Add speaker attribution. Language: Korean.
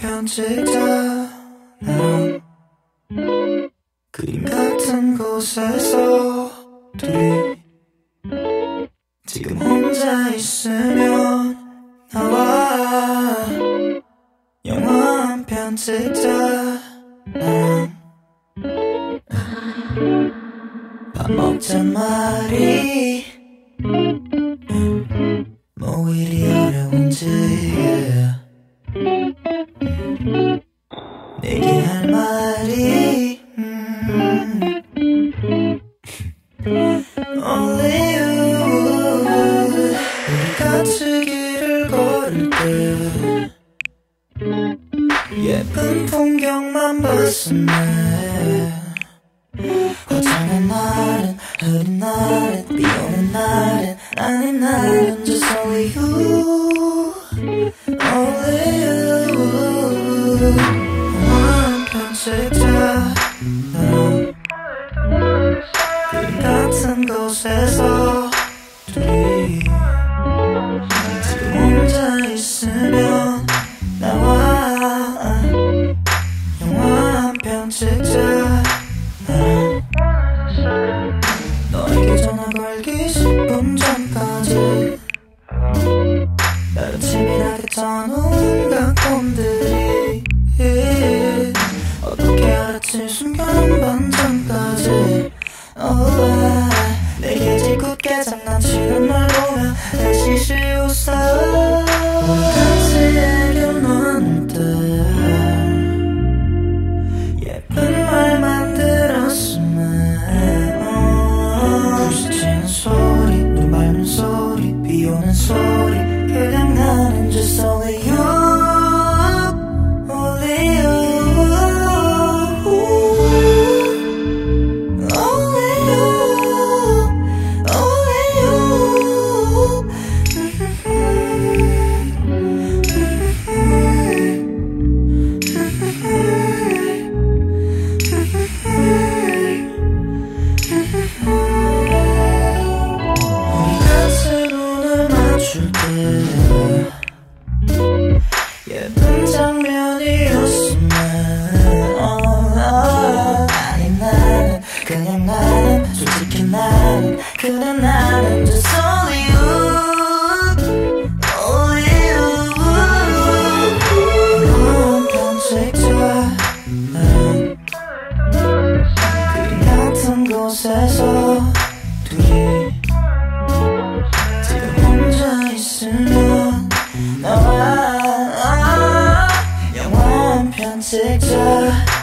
Speaker 1: 편 찍자 난 그림 같은 곳에서 둘이 지금 혼자 있으면 나와 영화 한 편 찍자 난밥 먹자 말이 내게 할 말이 음. Only you 우리 같이 길을 걸을 때 예쁜 풍경만 봤었네 화창한 날은 흐린 날은 비 오는 날은 아닌 날은 찍자. 너에게 전화 걸기 10분 전까지. 나를 치밀하게 쳐놓은 각본들이. 어떻게 알았지 숨겨놓은 반전까지. Oh, 내게 짓궂게 장난치는 날 보면 다시 쉬웃어 장면이었으면 어, 아니 나는 그냥 나는 솔직히 나는 그래 나는 just only you only you 한편 찍자 난 그림 같은 곳에서 둘이 sector